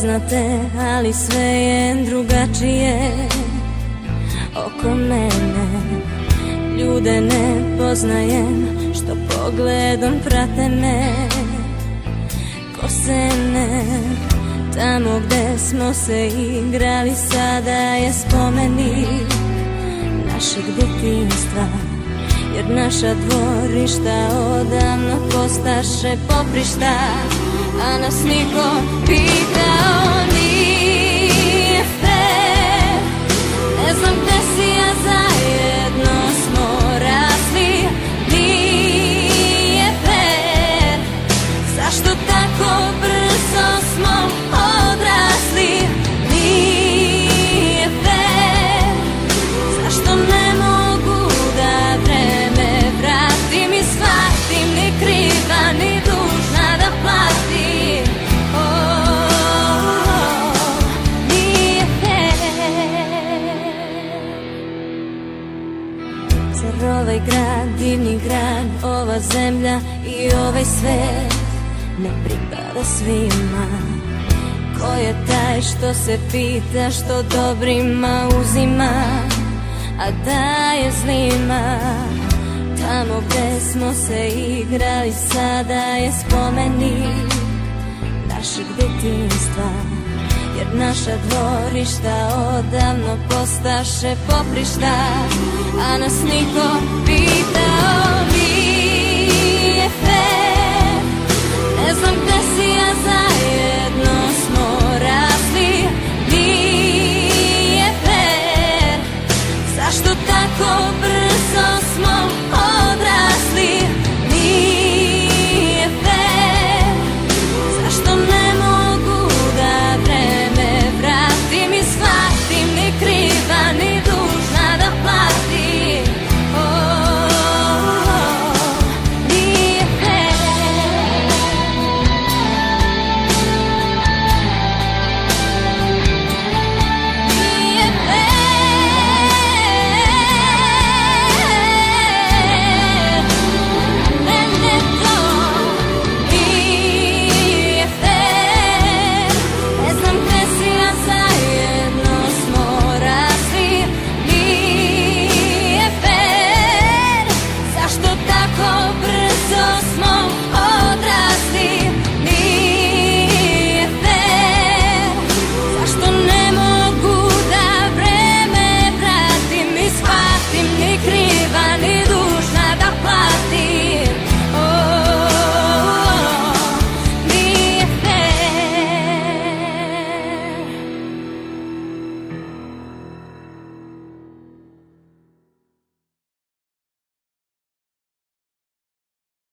poznate, ali sve je drugačije oko mene. Ljude ne poznajem, što pogledom prate me, ko se ne tamo gde smo se igrali Sada je spomenik našeg djetinstva Jer naša dvorišta odavno postaše poprišta A nas niko pitao ovaj grad, divni grad, ova zemlja i ovaj svet. Ne pripada svima. Ko je taj što se pita, što dobrima uzima, a daje zlima? Tamo gde smo se igrali sada je spomenik našeg detinstva Jer naša dvorišta odavno postaše poprišta A nas niko pitao